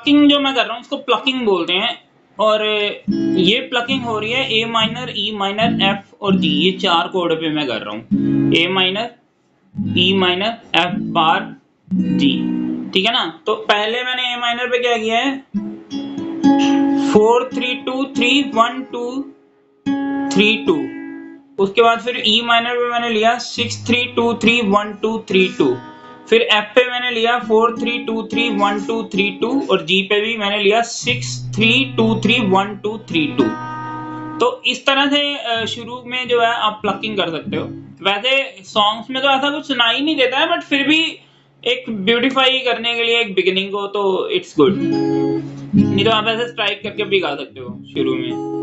Plucking जो मैं कर रहा हूँ इसको प्लकिंग बोलते हैं। और ये प्लकिंग हो रही है A minor E minor F और जी ये चार कोड पे मैं कर रहा हूँ। A minor E minor F bar G ठीक है ना? तो पहले मैंने ए माइनर पे क्या किया है? Four three two three one two three two उसके बाद फिर ई माइनर पे मैंने लिया। Six three two three one two three two फिर एफ़ पे मैंने लिया four three two three one two three two और जी पे भी मैंने लिया six three two three one two three two तो इस तरह से शुरू में जो है आप प्लकिंग कर सकते हो। वैसे सॉन्ग्स में तो ऐसा कुछ सुनाई नहीं देता है बट फिर भी एक ब्यूटीफाई करने के लिए एक बिगिनिंग को तो इट्स गुड नहीं तो आप ऐसे स्ट्राइक करके भी गा सकते हो शुरू में।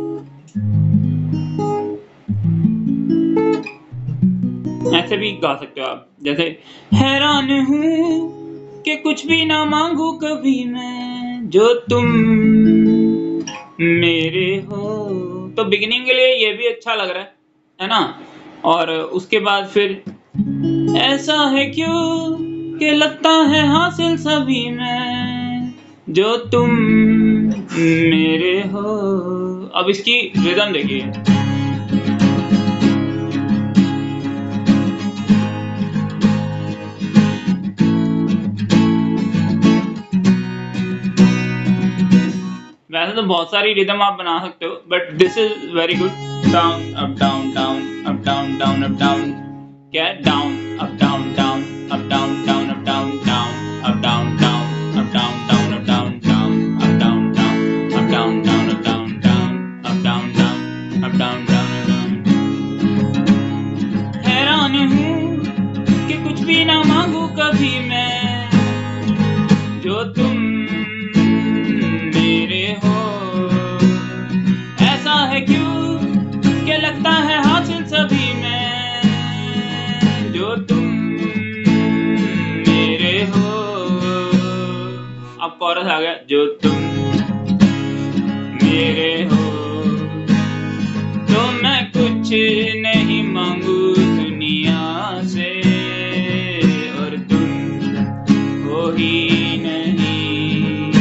ऐसे भी गा सकते हो आप। जैसे, हैरान हूँ कि कुछ भी ना मांगू कभी मैं, जो तुम मेरे हो। तो बिगिनिंग के लिए ये भी अच्छा लग रहा है है ना? और उसके बाद फिर, ऐसा है क्यों कि लगता है हासिल सभी में, जो तुम मेरे हो। अब इसकी रिदम देखिए। तो बहुत सारी रिदम आप बना सकते हो but this is very good down up down down up down down up down क्या? डाउन अप डाउन डाउन आ गया जो तुम मेरे हो। तो मैं कुछ नहीं मांगू दुनिया से, और तुम हो ही नहीं।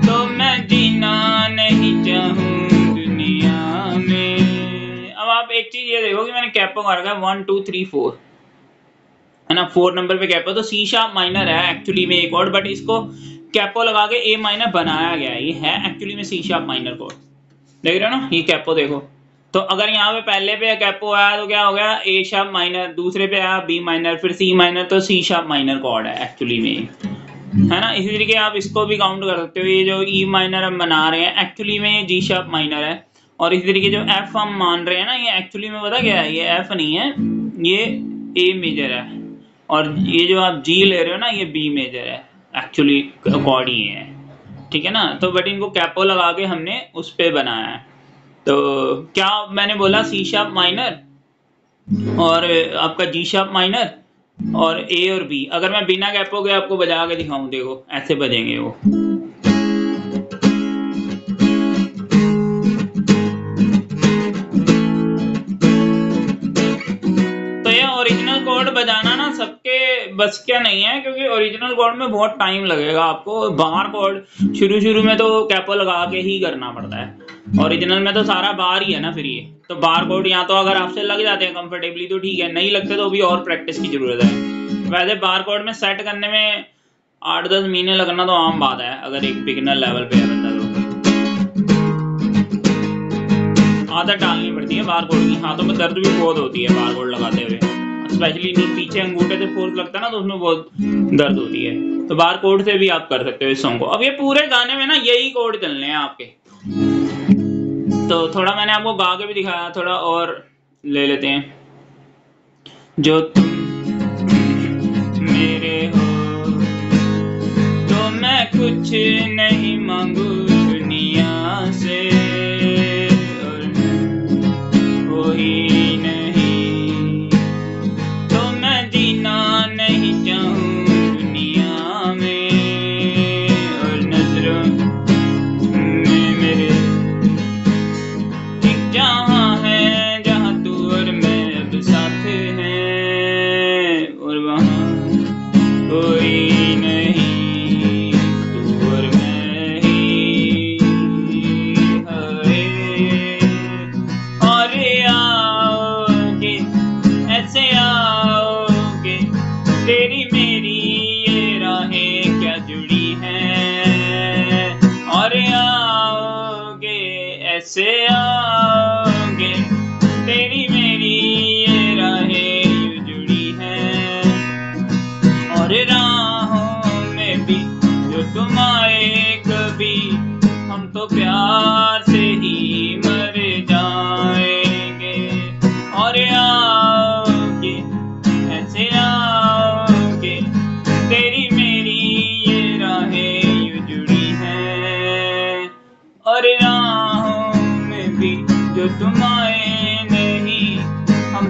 तो मैं जीना नहीं चाहूँ दुनिया में। अब आप एक चीज़ ये देखो कि मैंने कैपो कर रखा है वन टू थ्री फोर है ना? फोर नंबर पे कैपो तो सी शार्प माइनर है एक्चुअली में एक और बट इसको कैपो लगा के ए माइनर बनाया गया ये है एक्चुअली में सी शार्प माइनर कोड देख रहे हो ना? ये कैपो देखो। तो अगर यहाँ पे पहले पे कैपो आया तो क्या हो गया? ए शार्प माइनर दूसरे पे आया बी माइनर फिर सी माइनर तो सी शार्प माइनर कॉर्ड है एक्चुअली में। है ना? इसी तरीके आप इसको भी काउंट कर सकते हो। ये जो ई e माइनर हम बना रहे हैं एक्चुअली में ये जी शार्प माइनर है। और इसी तरीके जो एफ़ हम मान रहे हैं ना, ये एक्चुअली में पता क्या है? ये एफ़ नहीं है, ये ए मेजर है। और ये जो आप जी ले रहे हो ना, ये बी मेजर है। एक्चुअली कॉर्ड ही है। ठीक है ना? तो बट इनको कैपो लगा के हमने उस पर बनाया है। तो क्या मैंने बोला सी शार्प माइनर और आपका जी शार्प माइनर और ए और बी अगर मैं बिना कैपो के आपको बजा के दिखाऊँ देखो ऐसे बजेंगे वो। बस क्या नहीं है, क्योंकि ओरिजिनल कोड में बहुत टाइम लगेगा आपको। बार कोड शुरू शुरू में तो कैपो लगा के ही करना पड़ता है। ओरिजिनल में तो सारा बार ही है ना फिर ये। तो बार कोड यहाँ तो अगर आपसे लग जाते हैं कंफर्टेबली तो ठीक है। नहीं लगते तो भी और प्रैक्टिस की ज़रूरत है। वैसे बार कोड में सेट करने में आठ दस महीने लगना तो आम बात है, अगर एक बिगनर लेवल पे है बंदा तो। आदत डालनी पड़ती है बार कोड की। हाथों में दर्द भी बहुत होती है बार कोड लगाते हुए। स्पेशली पीछे अंगूठे से फोर्स लगता है ना तो उसमें बहुत दर्द होती है। तो बार कोड से भी आप कर सकते हो इस सॉन्ग को। अब ये पूरे गाने में ना, यही कोड चलने हैं आपके। तो थोड़ा मैंने आपको गा के भी दिखाया, थोड़ा और ले लेते हैं। जो तुम मेरे हो तो मैं कुछ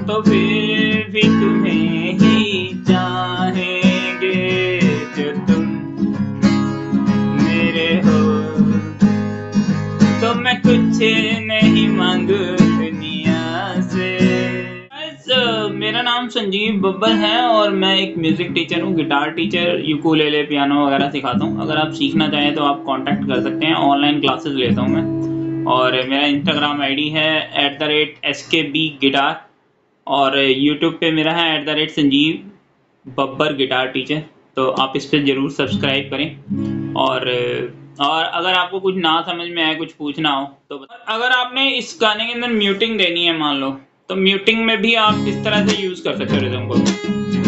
तो फिर भी तुम्हें ही, चाहेंगे जो तुम मेरे हो। तो मैं कुछ नहीं मांगू मेरा नाम संजीव बब्बर है और मैं एक म्यूज़िक टीचर हूँ गिटार टीचर यूकुलेले पियानो वगैरह सिखाता हूँ। अगर आप सीखना चाहें तो आप कांटेक्ट कर सकते हैं ऑनलाइन क्लासेस लेता हूँ मैं। और मेरा इंस्टाग्राम आईडी है at the rate S K B guitar और यूट्यूब पे मेरा है at the rate Sanjeev Babbar guitar teacher तो आप इस पर ज़रूर सब्सक्राइब करें। और और अगर आपको कुछ ना समझ में आए, कुछ पूछना हो तो अगर आपने इस गाने के अंदर म्यूटिंग देनी है, मान लो तो म्यूटिंग में भी आप इस तरह से यूज़ कर सकते हो रिदम को।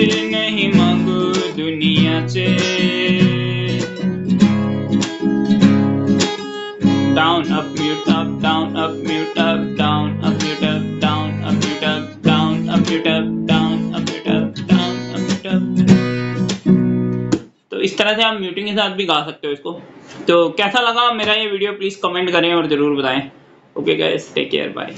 फिर नहीं मांगू दुनिया से। Down up mute up down up mute up down up mute up down up mute up down up mute up down up mute up down up mute up तो इस तरह से आप म्यूटिंग के साथ भी गा सकते हो इसको। तो कैसा लगा मेरा ये वीडियो प्लीज़ कमेंट करें और ज़रूर बताएँ। Okay guys take care bye